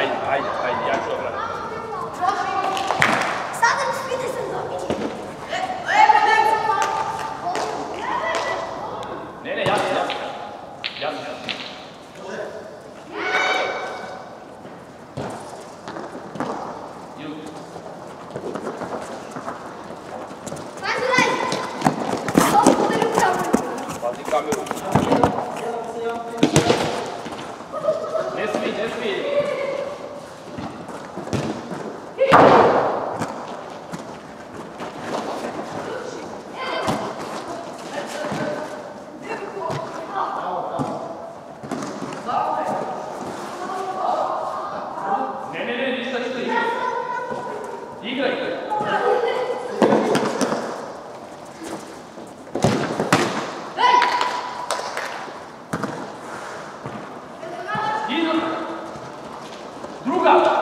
ajde, ajde, ajde, ja ću obrati. Sada mi svide sam dobiti. Ne, ne, jasno, jasno. Jasno, jasno. Idu. Pazi dalje. Ovo udari u pravu. Pazi Едут. Друга.